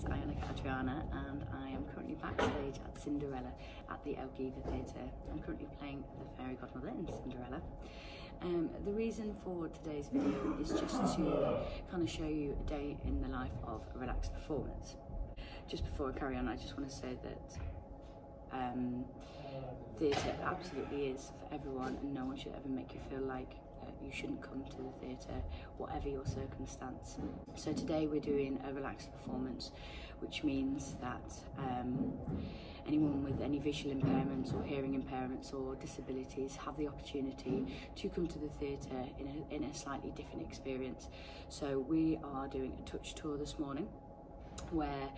is Ionica Adriana and I am currently backstage at Cinderella at the Elgiva Theatre. I'm currently playing the fairy godmother in Cinderella. Um, the reason for today's video is just to kind of show you a day in the life of a relaxed performance. Just before I carry on, I just want to say that um, theatre absolutely is for everyone and no one should ever make you feel like Uh, you shouldn't come to the theatre, whatever your circumstance. So today we're doing a relaxed performance, which means that um, anyone with any visual impairments or hearing impairments or disabilities have the opportunity to come to the theatre in a, in a slightly different experience. So we are doing a touch tour this morning where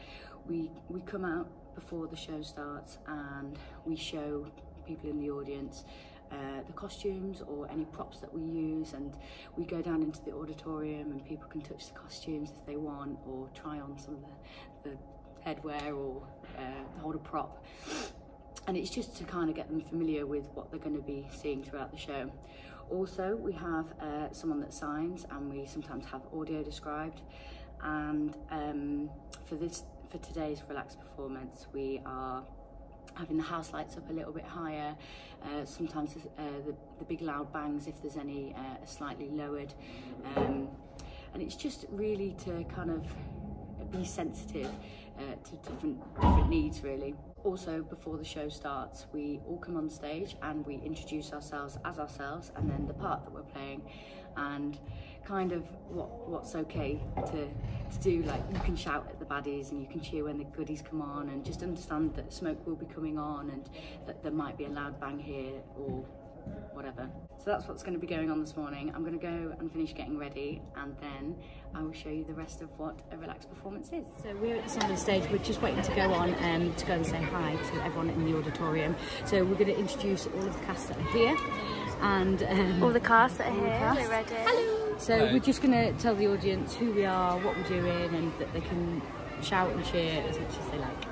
we, we come out before the show starts and we show people in the audience uh, the costumes or any props that we use and we go down into the auditorium and people can touch the costumes if they want or try on some of the, the headwear or uh, hold a prop and it's just to kind of get them familiar with what they're going to be seeing throughout the show. Also, we have uh, someone that signs and we sometimes have audio described. And um, for this, for today's relaxed performance, we are having the house lights up a little bit higher, uh, sometimes uh, the, the big loud bangs if there's any uh, slightly lowered. Um, and it's just really to kind of be sensitive uh, to different, different needs really. Also, before the show starts, we all come on stage and we introduce ourselves as ourselves and then the part that we're playing and kind of what what's okay to to do like you can shout at the baddies and you can cheer when the goodies come on and just understand that smoke will be coming on and that there might be a loud bang here or whatever. So that's what's going to be going on this morning. I'm going to go and finish getting ready and then I will show you the rest of what a relaxed performance is. So we're at the side of the stage, we're just waiting to go on um, to go and say hi to everyone in the auditorium. So we're going to introduce all of the cast that are here and um, all the cast that are here, we're ready. Hello! So Hello. we're just going to tell the audience who we are, what we're doing, and that they can shout and cheer as much as they like.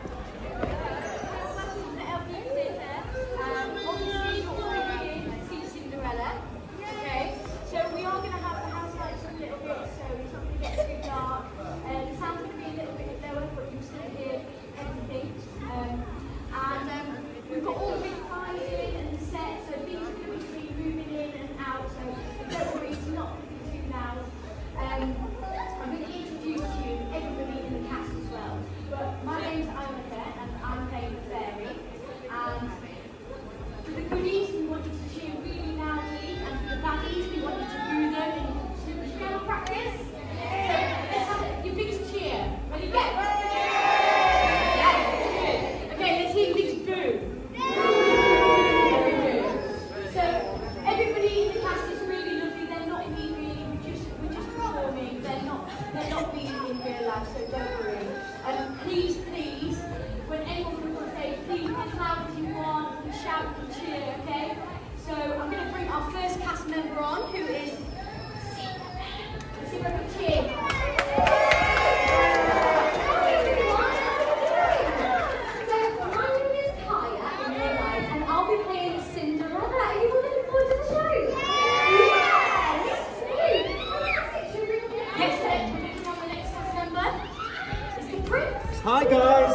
Hi guys!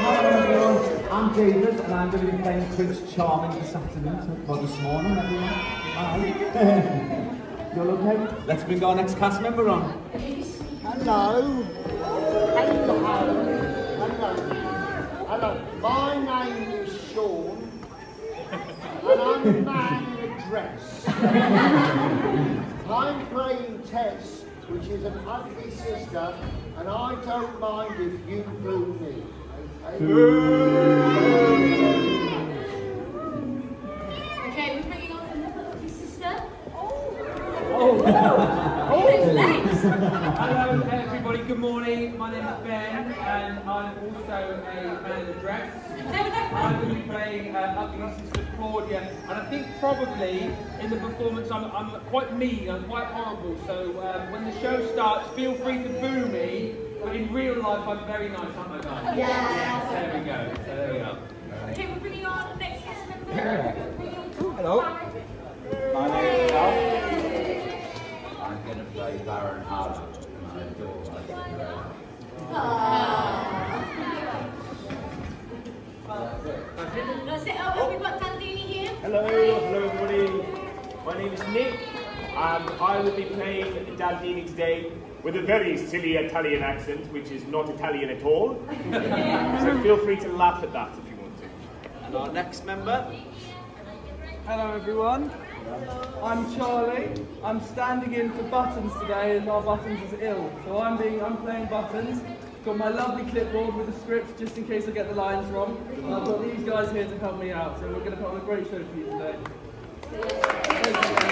Hi everyone, I'm David and I'm going to be playing Prince Charming this afternoon, well this morning everyone. Hi. you all okay? Let's bring our next cast member on. Hello. Hello. Hello. Hello. My name is Sean and I'm a man in a dress. I'm playing Tess which is an ugly sister, and I don't mind if you boo me. Okay, we're bringing on another ugly sister. Oh! Oh! oh. Hello everybody, good morning. My name is Ben and I'm also a man in a dress. I'm going to be playing uh, Ugly Sister Claudia and I think probably in the performance I'm, I'm quite mean, I'm quite horrible so um, when the show starts feel free to boo me but in real life I'm very nice, aren't I guys? Yeah. There we go, so there we go. Okay, we're bringing on next guest member. Hello. My name is Al. I'm going to play Baron Harlow. I adore Aww. And I will be playing Dandini today with a very silly Italian accent, which is not Italian at all. so feel free to laugh at that if you want to. And our next member. Hello everyone. I'm Charlie. I'm standing in for Buttons today as our Buttons is ill. So I'm being I'm playing Buttons. Got my lovely clipboard with the script just in case I get the lines wrong. And I've got these guys here to help me out. So we're going to put on a great show for you today. Thank you.